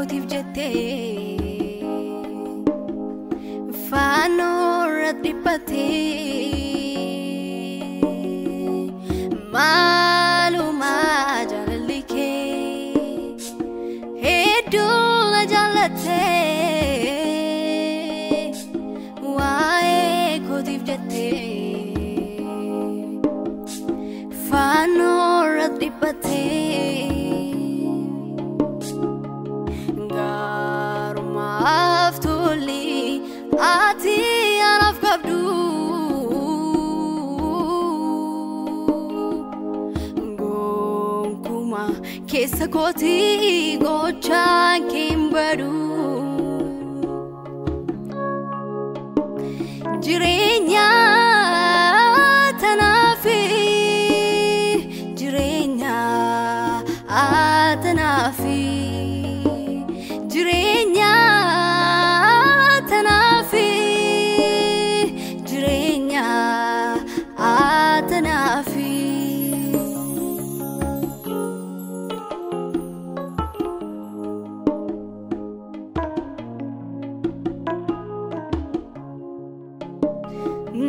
kootiif jette fannoo irra dhiphatte maaluma jaalalli kee hedduu na jaallatte waa'ee kootiif jette fannoo irra dhiphatte keessa kootii gochaan keen badu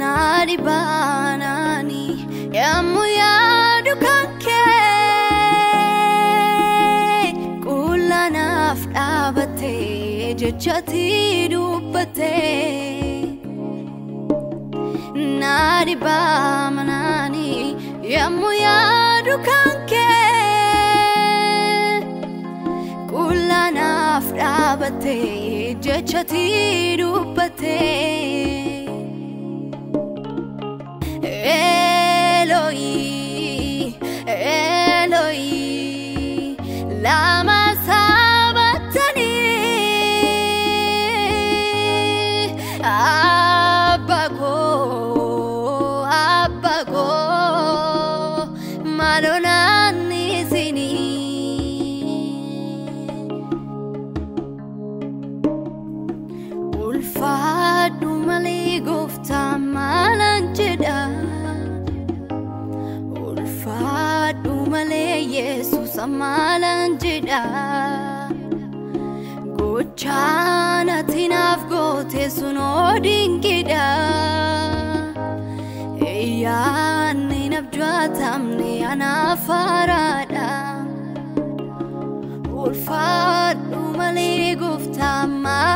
naribanani yammuyaadhukanke qullanaaf dhaabate jechatii dubbate naribamanani yammuyaadhukanke qullanaaf dhaabate jechatii dubbate Ulfaadhu malee gooftaa maalan jedha. Ulfaadhu malee Yesuus maalan jedha. Gochaan ati naaf goote sun dinqidha. Yaanni nabjaatamne anaaf haaraadha. Ulfaadhu malee gooftaa maalan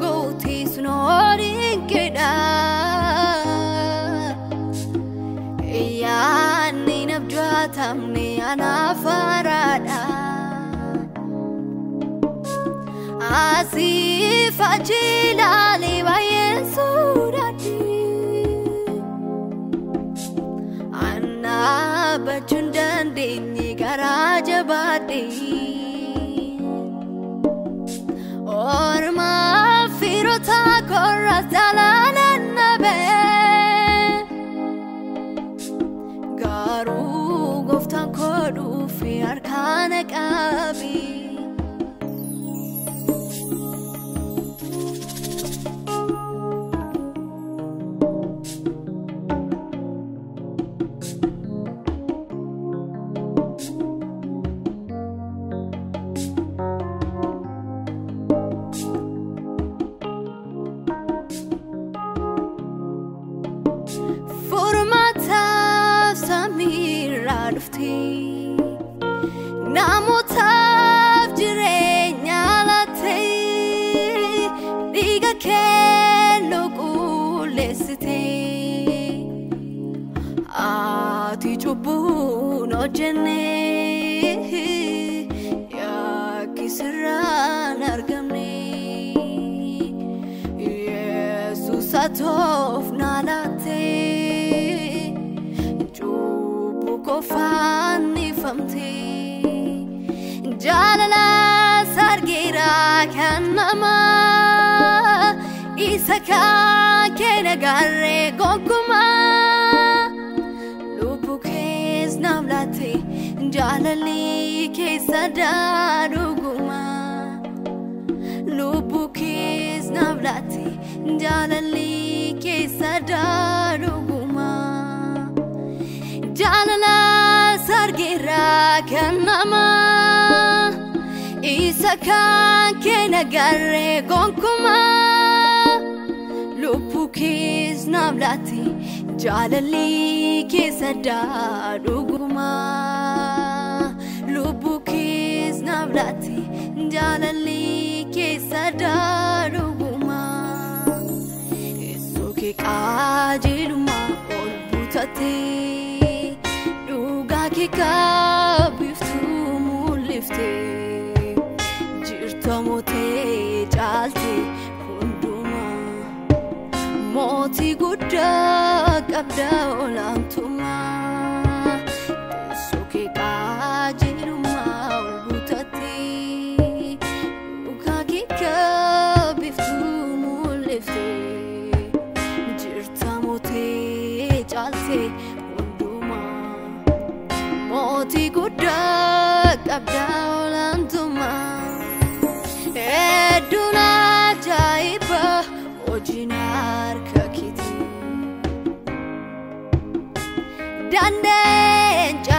gootiisun horiin kedhaan Yaanni nabjaatamne anaaf araadhaan Asiif achi ilaalee baay'een sodaadhi Anna bachuun dandeenye garaa jabaadhee. Corras jalan nabe Garu goftan kodu fi arkan qabi tabjire nyaalate dhiiga keelloo qulleessite ati cubbuun hojjenne yaakisirraan argamne yesuus atoof naalaate cubbuu qofaan jalala sargira kanama isaka kena garre gokuma lupu kes namlati jalali kesada ruguma lupu kes namlati jalali kesada ruguma jalala sargira kanama isa kaan kee nagarree gonkumaa lubbuu kees naaf laatte jaalalli keessa daadhugumaa lubbuu kees naaf laatte jaalalli keessa daadhugumaa Yesuus kee qajeelummaa ol butattee dhugaa kee qabbiftuu mul'iftee ada orang tua. Tesuki kaji rumah butati Luka kika biftu mulifti. Jirta moti jalte kunduma Moti gudak abda olan tuma Eduna then.